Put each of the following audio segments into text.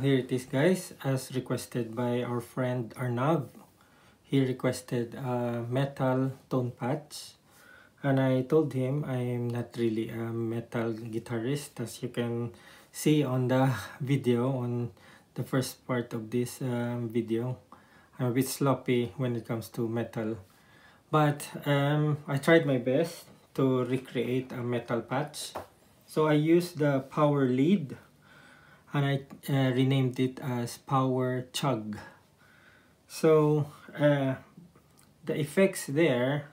this guys as requested by our friend Arnav. He requested a metal tone patch and I told him I'm not really a metal guitarist as you can see on the video on the first part of this um, video. I'm a bit sloppy when it comes to metal but um, I tried my best to recreate a metal patch so I used the power lead and I uh, renamed it as Power Chug. So uh, the effects there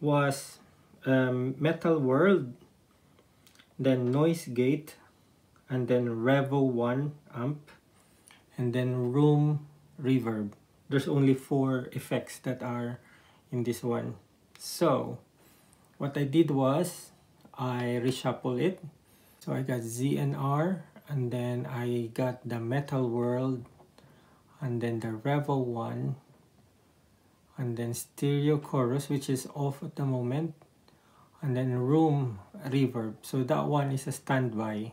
was um, Metal World, then Noise Gate, and then Revo 1 amp, and then Room Reverb. There's only four effects that are in this one. So what I did was I reshuffle it. So I got ZNR and then I got the Metal World and then the Revo one and then stereo chorus which is off at the moment and then room reverb. So that one is a standby.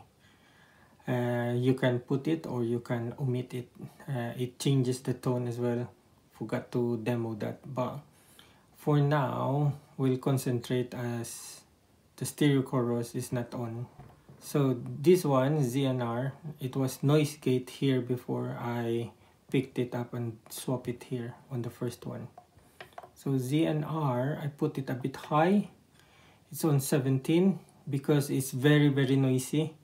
Uh, you can put it or you can omit it. Uh, it changes the tone as well. Forgot to demo that. But for now we'll concentrate as the stereo chorus is not on so this one, ZNR, it was noise gate here before I picked it up and swap it here on the first one. So ZNR, I put it a bit high. It's on 17 because it's very, very noisy.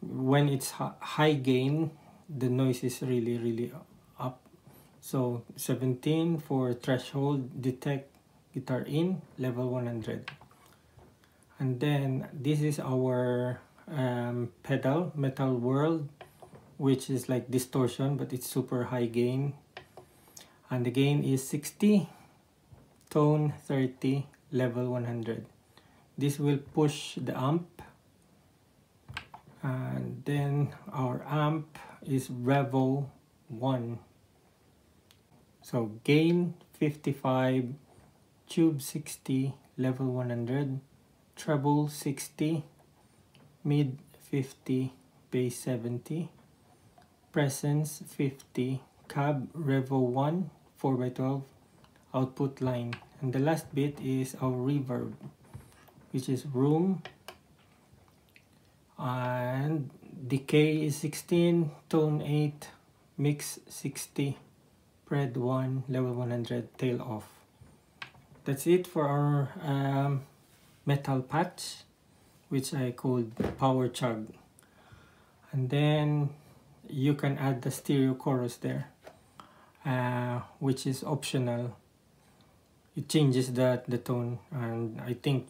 When it's high gain, the noise is really, really up. So 17 for threshold, detect guitar in, level 100 and then this is our um, pedal metal world which is like distortion but it's super high gain. And the gain is 60 tone 30 level 100 this will push the amp. And then our amp is revo 1 so gain 55 tube 60 level 100 treble 60 mid 50 bass 70 presence 50 cab revo 1 4x12 output line. And the last bit is our reverb which is room. And decay is 16 tone 8 mix 60 pred 1 level 100 tail off. That's it for our um, metal patch which I called power chug and then you can add the stereo chorus there uh, which is optional. It changes the, the tone and I think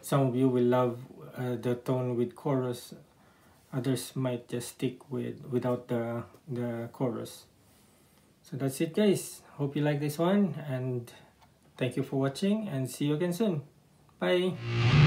some of you will love uh, the tone with chorus. Others might just stick with without the, the chorus. So that's it guys. Hope you like this one and thank you for watching and see you again soon 拜。